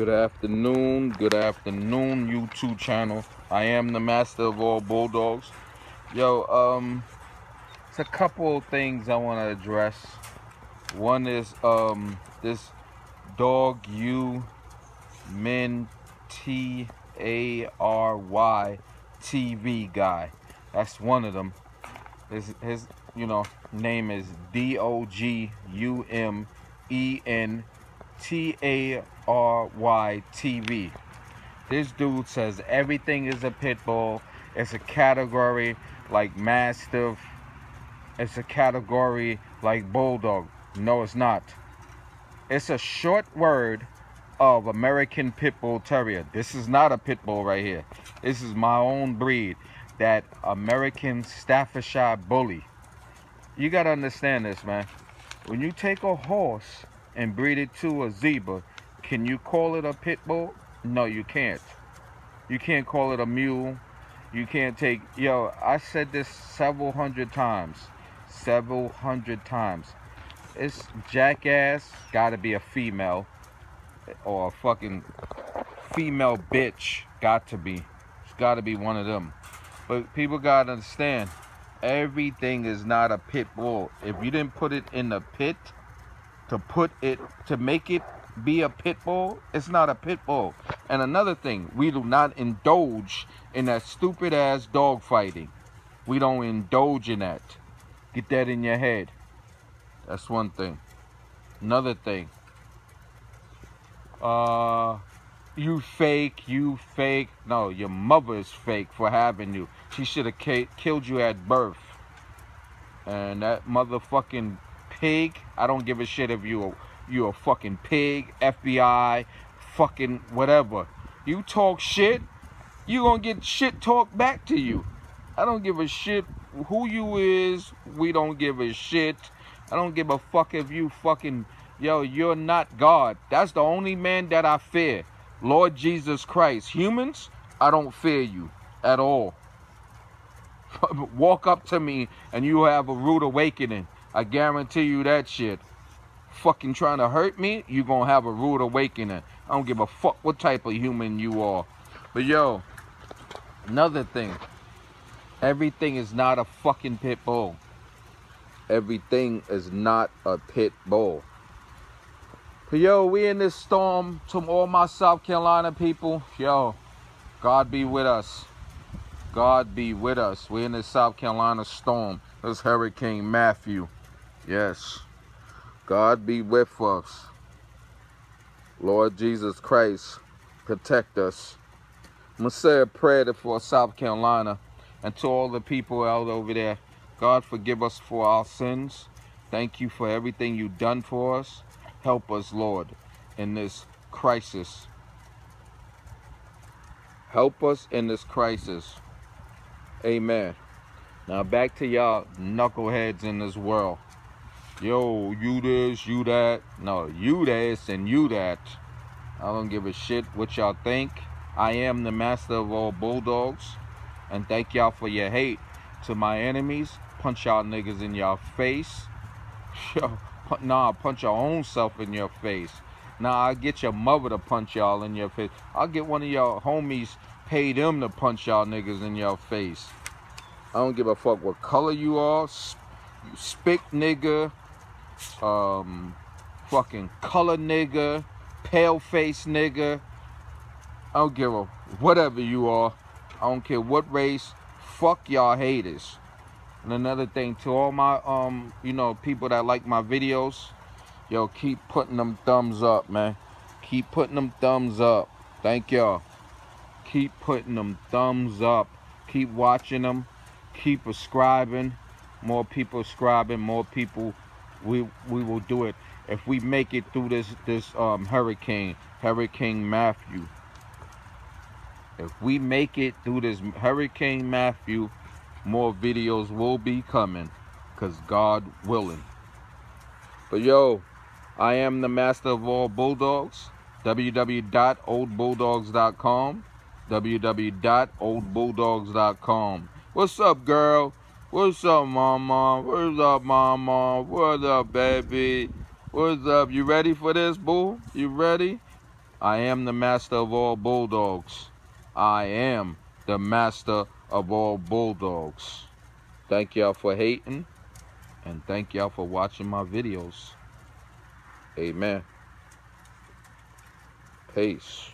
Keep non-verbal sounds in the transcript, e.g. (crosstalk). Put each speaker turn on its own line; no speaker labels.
Good afternoon, good afternoon, YouTube channel. I am the master of all bulldogs. Yo, um, it's a couple things I want to address. One is um this dog you men T A R Y TV guy. That's one of them. His his you know name is D O G U M E N T A R Y TV. This dude says everything is a pit bull. It's a category like mastiff. It's a category like bulldog. No, it's not. It's a short word of American Pit Bull Terrier. This is not a pit bull right here. This is my own breed. That American Staffordshire Bully. You got to understand this, man. When you take a horse and breed it to a zebra, can you call it a pit bull? No, you can't. You can't call it a mule. You can't take, yo, I said this several hundred times. Several hundred times. It's jackass, gotta be a female. Or a fucking female bitch. Got to be. It's gotta be one of them. But people gotta understand, everything is not a pit bull. If you didn't put it in the pit, to put it to make it be a pit bull? It's not a pit bull. And another thing we do not indulge in that stupid ass dog fighting. We don't indulge in that. Get that in your head. That's one thing. Another thing. Uh you fake you fake. No your mother is fake for having you. She should have killed you at birth. And that motherfucking pig. I don't give a shit if you you a fucking pig, FBI, fucking whatever. You talk shit, you gonna get shit talked back to you. I don't give a shit who you is. We don't give a shit. I don't give a fuck if you fucking yo. You're not God. That's the only man that I fear. Lord Jesus Christ. Humans, I don't fear you at all. (laughs) Walk up to me and you have a rude awakening. I guarantee you that shit. Fucking trying to hurt me, you gonna have a rude awakening. I don't give a fuck what type of human you are. But yo, another thing. Everything is not a fucking pit bull. Everything is not a pit bull. But yo, we in this storm to all my South Carolina people. Yo, God be with us. God be with us. We're in this South Carolina storm. This Hurricane Matthew. Yes. God be with us. Lord Jesus Christ, protect us. I'm going to say a prayer for South Carolina and to all the people out over there. God, forgive us for our sins. Thank you for everything you've done for us. Help us, Lord, in this crisis. Help us in this crisis. Amen. Now back to y'all knuckleheads in this world yo, you this, you that. No, you this and you that. I don't give a shit what y'all think. I am the master of all bulldogs. And thank y'all for your hate. To my enemies, punch y'all niggas in y'all face. (laughs) Yo, nah, punch your own self in your face. Nah, I'll get your mother to punch y'all in your face. I'll get one of y'all homies, pay them to punch y'all niggas in your face. I don't give a fuck what color you are. You spick nigga, um, fucking color nigga, pale face nigga. I don't give a whatever you are. I don't care what race. Fuck y'all haters. And another thing to all my um, you know, people that like my videos, yo, keep putting them thumbs up, man. Keep putting them thumbs up. Thank y'all. Keep putting them thumbs up. Keep watching them. Keep subscribing. More people subscribing. More people we we will do it if we make it through this this um, hurricane, Hurricane Matthew. If we make it through this Hurricane Matthew, more videos will be coming, cause God willing. But yo, I am the master of all bulldogs. www.oldbulldogs.com www.oldbulldogs.com What's up, girl? What's up, mama? What's up, mama? What's up, baby? What's up? You ready for this, boo? You ready? I am the master of all bulldogs. I am the master of all bulldogs. Thank y'all for hating. And thank y'all for watching my videos. Amen. Peace.